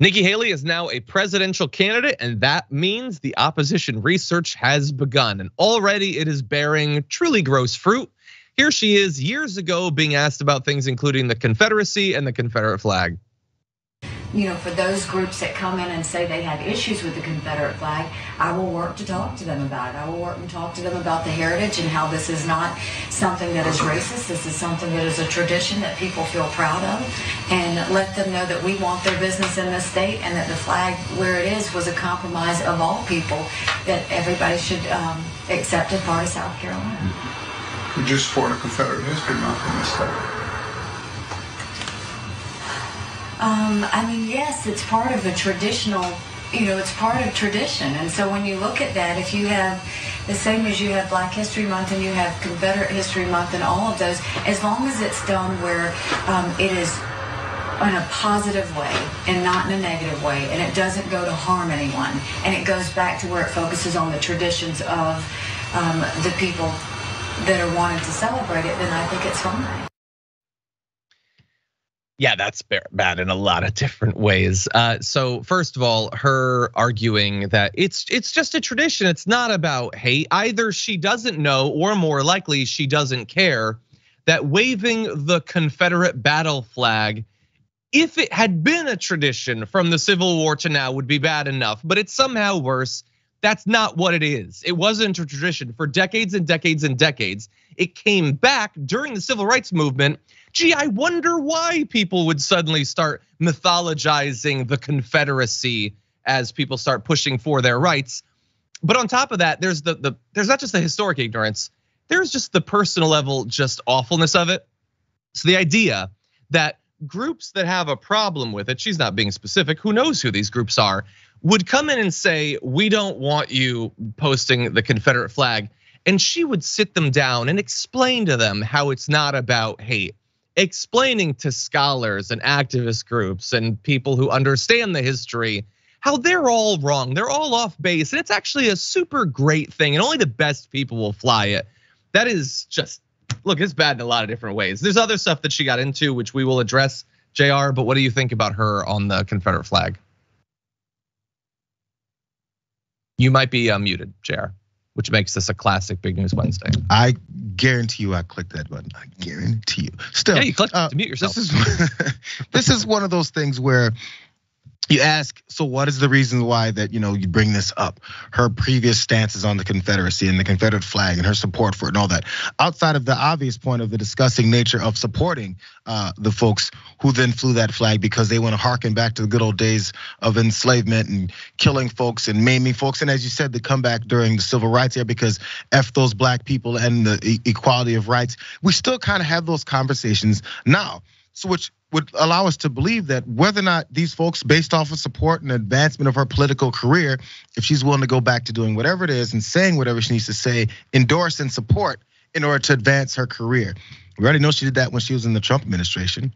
Nikki Haley is now a presidential candidate, and that means the opposition research has begun. And already it is bearing truly gross fruit. Here she is years ago being asked about things including the Confederacy and the Confederate flag you know, for those groups that come in and say they have issues with the Confederate flag, I will work to talk to them about it. I will work and talk to them about the heritage and how this is not something that is racist. This is something that is a tradition that people feel proud of, and let them know that we want their business in this state and that the flag where it is was a compromise of all people that everybody should um, accept as part of South Carolina. We just support a Confederate History Month in this state. Um, I mean, yes, it's part of a traditional, you know, it's part of tradition. And so when you look at that, if you have the same as you have Black History Month and you have Confederate History Month and all of those, as long as it's done where um, it is in a positive way and not in a negative way, and it doesn't go to harm anyone, and it goes back to where it focuses on the traditions of um, the people that are wanting to celebrate it, then I think it's fine. Yeah, that's bad in a lot of different ways. Uh, so first of all, her arguing that it's it's just a tradition. It's not about hate. Either she doesn't know, or more likely, she doesn't care that waving the Confederate battle flag, if it had been a tradition from the Civil War to now, would be bad enough. But it's somehow worse. That's not what it is. It wasn't a tradition for decades and decades and decades. It came back during the civil rights movement gee, I wonder why people would suddenly start mythologizing the Confederacy as people start pushing for their rights. But on top of that, there's the, the there's not just the historic ignorance, there's just the personal level just awfulness of it. So the idea that groups that have a problem with it, she's not being specific, who knows who these groups are, would come in and say, We don't want you posting the Confederate flag. And she would sit them down and explain to them how it's not about hate explaining to scholars and activist groups and people who understand the history how they're all wrong. They're all off base. And it's actually a super great thing. And only the best people will fly it. That is just, look, it's bad in a lot of different ways. There's other stuff that she got into, which we will address, Jayar. But what do you think about her on the Confederate flag? You might be uh, muted, Jayar which makes this a classic Big News Wednesday. I guarantee you, I clicked that button. I guarantee you. Still, yeah, you clicked uh, to mute yourself. This is this is one of those things where you ask, so what is the reason why that you know you bring this up? Her previous stances on the Confederacy and the Confederate flag and her support for it and all that. Outside of the obvious point of the disgusting nature of supporting uh, the folks who then flew that flag because they want to harken back to the good old days of enslavement and killing folks and maiming folks. And as you said, the comeback during the civil rights era because f those black people and the equality of rights. We still kind of have those conversations now. So which would allow us to believe that whether or not these folks, based off of support and advancement of her political career, if she's willing to go back to doing whatever it is and saying whatever she needs to say, endorse and support in order to advance her career. We already know she did that when she was in the Trump administration.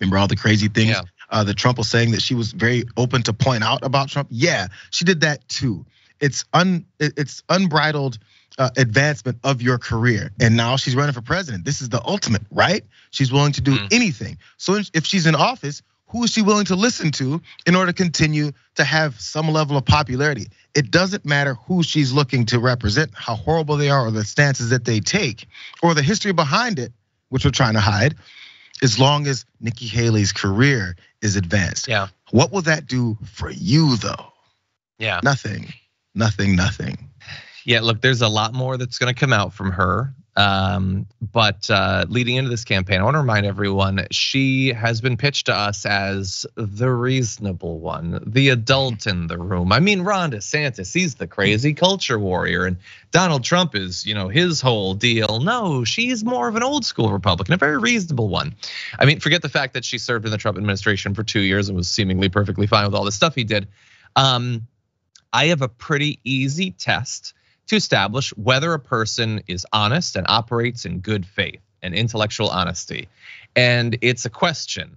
Remember all the crazy things yeah. uh, that Trump was saying that she was very open to point out about Trump? Yeah, she did that too. It's un it's unbridled uh, advancement of your career. And now she's running for president. This is the ultimate, right? She's willing to do mm. anything. So if she's in office, who is she willing to listen to in order to continue to have some level of popularity? It doesn't matter who she's looking to represent, how horrible they are, or the stances that they take, or the history behind it, which we're trying to hide, as long as Nikki Haley's career is advanced. Yeah. What will that do for you, though? Yeah. Nothing, nothing, nothing. Yeah, look, there's a lot more that's going to come out from her. Um, but uh, leading into this campaign, I want to remind everyone she has been pitched to us as the reasonable one, the adult in the room. I mean, Ron DeSantis, he's the crazy culture warrior, and Donald Trump is, you know, his whole deal. No, she's more of an old school Republican, a very reasonable one. I mean, forget the fact that she served in the Trump administration for two years and was seemingly perfectly fine with all the stuff he did. Um, I have a pretty easy test to establish whether a person is honest and operates in good faith and intellectual honesty. And it's a question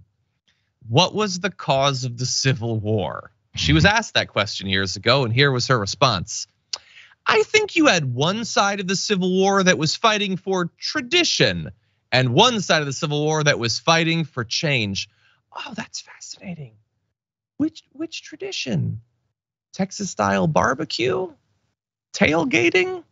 What was the cause of the Civil War? She was asked that question years ago, and here was her response. I think you had one side of the Civil War that was fighting for tradition, and one side of the Civil War that was fighting for change. Oh, that's fascinating. which which tradition? Texas style barbecue? Tailgating?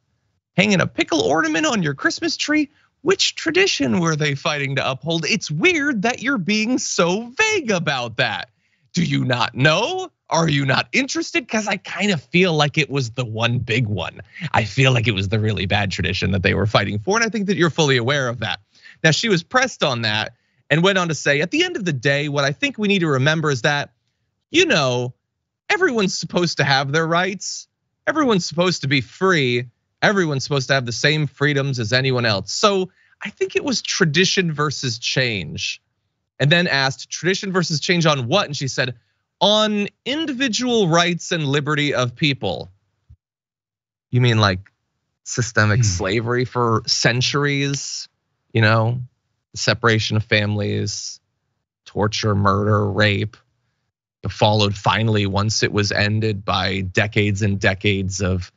Hanging a pickle ornament on your Christmas tree? Which tradition were they fighting to uphold? It's weird that you're being so vague about that. Do you not know? Are you not interested? Because I kind of feel like it was the one big one. I feel like it was the really bad tradition that they were fighting for. And I think that you're fully aware of that. Now, she was pressed on that and went on to say, at the end of the day, what I think we need to remember is that, you know, everyone's supposed to have their rights, everyone's supposed to be free, everyone's supposed to have the same freedoms as anyone else. So I think it was tradition versus change. And then asked, tradition versus change on what? And she said, on individual rights and liberty of people. You mean like systemic hmm. slavery for centuries? You know, separation of families, torture, murder, rape, followed finally once it was ended by decades and decades of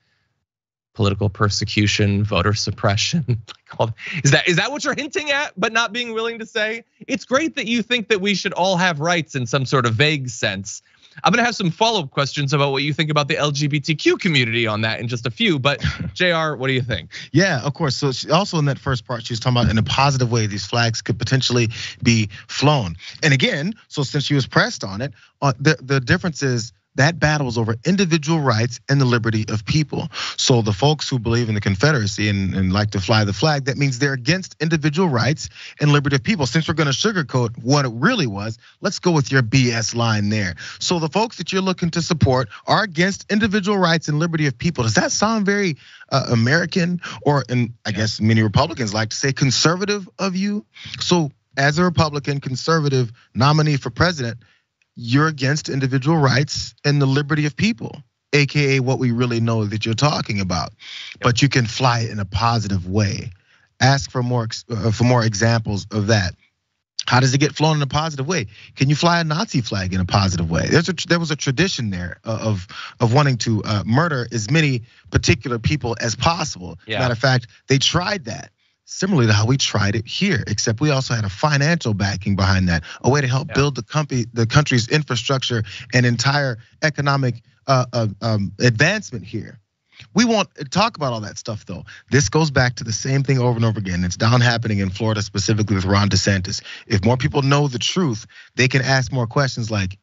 political persecution, voter suppression. is that is that what you're hinting at, but not being willing to say? It's great that you think that we should all have rights in some sort of vague sense. I'm gonna have some follow-up questions about what you think about the LGBTQ community on that in just a few. But Jayar, what do you think? Yeah, of course. So she, also in that first part, she was talking about in a positive way these flags could potentially be flown. And again, so since she was pressed on it, uh, the the difference is that battle over individual rights and the liberty of people. So the folks who believe in the Confederacy and, and, like to fly the flag, that means they're against individual rights and liberty of people. Since we're gonna sugarcoat what it really was, let's go with your BS line there. So the folks that you're looking to support are against individual rights and liberty of people. Does that sound very uh, American or, and I guess many Republicans like to say conservative of you? So as a Republican conservative nominee for president, you're against individual rights and the liberty of people, aka what we really know that you're talking about. Yep. But you can fly it in a positive way. Ask for more uh, for more examples of that. How does it get flown in a positive way? Can you fly a Nazi flag in a positive way? There's a, there was a tradition there of of wanting to uh, murder as many particular people as possible. Yeah. Matter of fact, they tried that similarly to how we tried it here, except we also had a financial backing behind that, a way to help yeah. build the company, the country's infrastructure and entire economic uh, uh, um, advancement here. We won't talk about all that stuff though. This goes back to the same thing over and over again. It's down happening in Florida, specifically with Ron DeSantis. If more people know the truth, they can ask more questions like,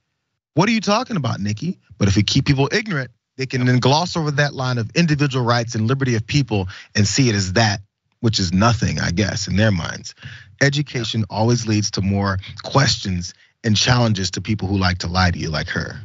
What are you talking about, Nikki? But if we keep people ignorant, they can then gloss over that line of individual rights and liberty of people and see it as that which is nothing, I guess, in their minds. Education always leads to more questions and challenges to people who like to lie to you, like her.